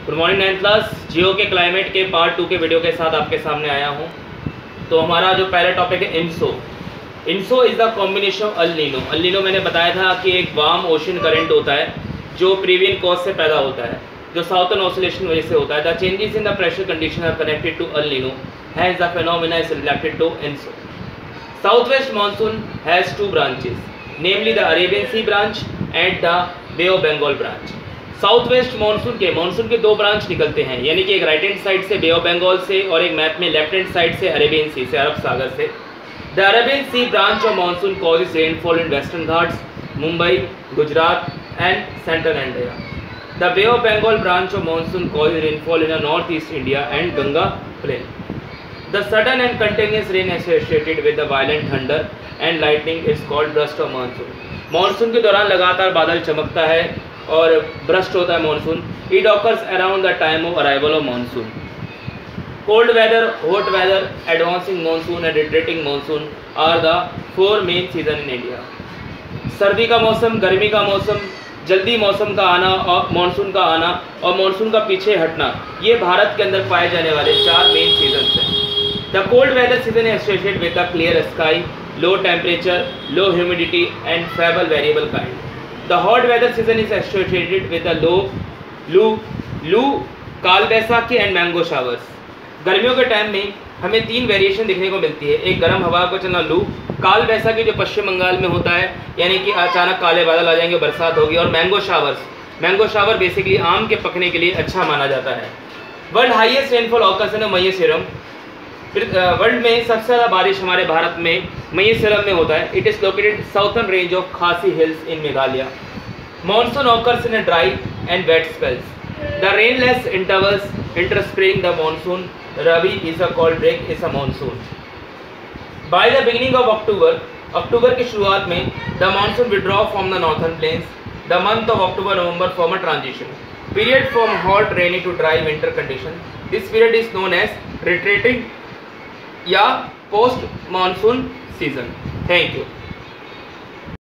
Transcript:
Good morning ninth class geo के climate के part two के वीडियो के साथ आपके सामने आया हूँ। तो हमारा जो पहला टॉपिक है ENSO ENSO is the combination of El Nino El Nino मैंने बताया था कि एक वार्म ओशन करंट होता है, जो प्रीवियन कॉज से पैदा होता है, जो साउथर्न ऑसिलेशन वजह से होता है। The changes in the pressure condition are connected to El Nino has the phenomena is related to ENSO south west monsoon has two branches namely the Arabian Sea branch and the Bay of Bengal branch south west monsoon के monsoon के दो branch निकलते हैं। यानी कि एक right hand side से बे of Bengal से और एक मैप में लेफ़्ट हैंड साइड से अरेबियन सी से, अरब सागर से। The Arabian Sea branch of monsoon causes rainfall in Western Ghats Mumbai Gujarat and central India the Bay of Bengal branch of monsoon causes rainfall in north east India and Ganga plain The sudden and continuous rain associated with the violent thunder and lightning is called burst of monsoon. Monsoon के दौरान लगातार बादल चमकता है। और burst होता है monsoon it occurs around the time of arrival of monsoon cold weather hot weather advancing monsoon and retreating monsoon are the four main season in India सर्दी का मौसम गर्मी का मौसम जल्दी मौसम का आना और मानसून का आना और मानसून का पीछे हटना ये भारत के अंदर पाए जाने वाले चार मेन सीज़न हैं. The cold weather season associated with a clear sky, low temperature, low humidity and favorable variable kind. The hot weather season is associated with a low लू लू काल बैसाखी एंड मैंगो शावर्स गर्मियों के time में हमें तीन variation देखने को मिलती है। एक गर्म हवा को चलना लू, काल बैसाखी जो पश्चिम बंगाल में होता है, यानी कि अचानक काले बादल आ जाएँगे, बरसात होगी और mango showers mango shower basically आम के पकने के लिए अच्छा माना जाता है। वर्ल्ड हाईएस्ट रेनफॉल ऑकर्सन है मयसीरम वर्ल्ड में सबसे ज़्यादा बारिश हमारे भारत में मयसलम में होता है। It is located southern range of Khasi hills in Meghalaya monsoon occurs in dry and wet spells the rain rainless intervals interspersing the monsoon Ravi is a called break is a monsoon by the beginning of October अक्टूबर की शुरुआत में the monsoon withdraw from the northern plains the month of October November form a transition period from hot rainy to dry winter condition this period is known as retreating या post monsoon season thank you